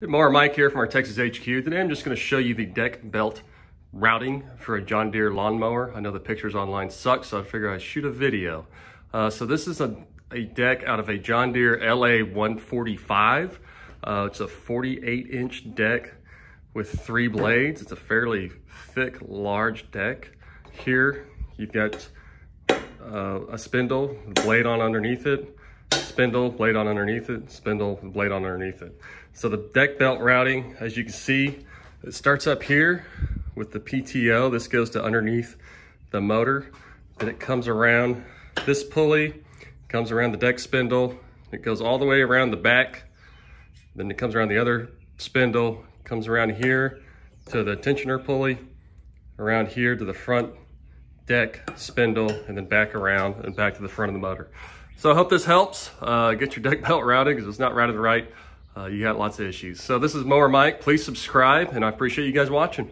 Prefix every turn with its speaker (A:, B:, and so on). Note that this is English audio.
A: Good morning, Mike here from our Texas HQ. Today I'm just going to show you the deck belt routing for a John Deere lawnmower. I know the pictures online suck, so I figure I'd shoot a video. Uh, so this is a, a, deck out of a John Deere LA 145. Uh, it's a 48 inch deck with three blades. It's a fairly thick, large deck. Here you've got uh, a spindle, blade on underneath it, spindle, blade on underneath it, spindle, blade on underneath it. So the deck belt routing, as you can see, it starts up here with the PTO. This goes to underneath the motor. Then it comes around this pulley, comes around the deck spindle. It goes all the way around the back. Then it comes around the other spindle, comes around here to the tensioner pulley, around here to the front deck spindle, and then back around and back to the front of the motor. So I hope this helps. Uh, get your deck belt routed because it's not routed right. Uh, you got lots of issues. So this is Mower Mike. Please subscribe, and I appreciate you guys watching.